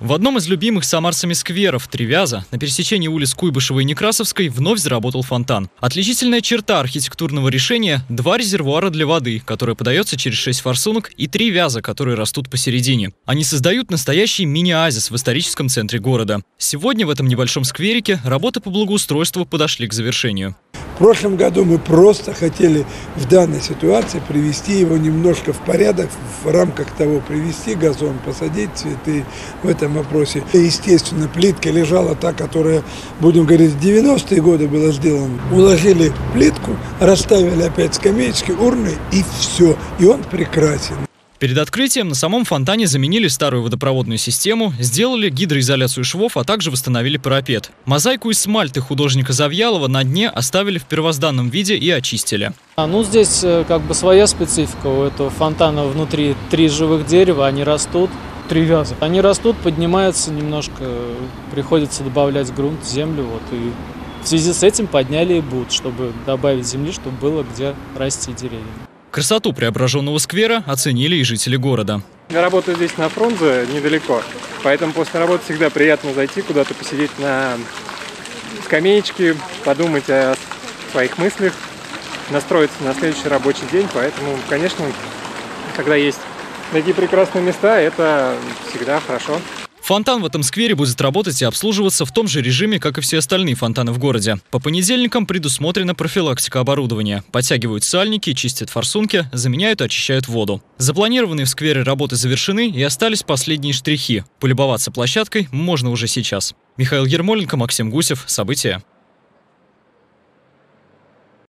В одном из любимых самарцами скверов Тревяза на пересечении улиц Куйбышевой и Некрасовской вновь заработал фонтан. Отличительная черта архитектурного решения – два резервуара для воды, которая подается через шесть форсунок, и три вяза, которые растут посередине. Они создают настоящий мини-оазис в историческом центре города. Сегодня в этом небольшом скверике работы по благоустройству подошли к завершению. В прошлом году мы просто хотели в данной ситуации привести его немножко в порядок, в рамках того привести газон, посадить цветы в этом вопросе. Естественно, плитка лежала та, которая, будем говорить, в 90-е годы была сделана. Уложили плитку, расставили опять скамеечки, урны и все. И он прекрасен. Перед открытием на самом фонтане заменили старую водопроводную систему, сделали гидроизоляцию швов, а также восстановили парапет. Мозаику из смальты художника Завьялова на дне оставили в первозданном виде и очистили. А, ну, здесь э, как бы своя специфика у этого фонтана. Внутри три живых дерева, они растут. Три вяза. Они растут, поднимаются немножко, приходится добавлять грунт, землю. Вот, и в связи с этим подняли и будут, чтобы добавить земли, чтобы было где расти деревья. Красоту преображенного сквера оценили и жители города. Я работаю здесь на Фрунзе, недалеко, поэтому после работы всегда приятно зайти куда-то посидеть на скамеечке, подумать о своих мыслях, настроиться на следующий рабочий день, поэтому, конечно, когда есть такие прекрасные места, это всегда хорошо. Фонтан в этом сквере будет работать и обслуживаться в том же режиме, как и все остальные фонтаны в городе. По понедельникам предусмотрена профилактика оборудования. Подтягивают сальники, чистят форсунки, заменяют и очищают воду. Запланированные в сквере работы завершены и остались последние штрихи. Полюбоваться площадкой можно уже сейчас. Михаил Ермоленко, Максим Гусев. События.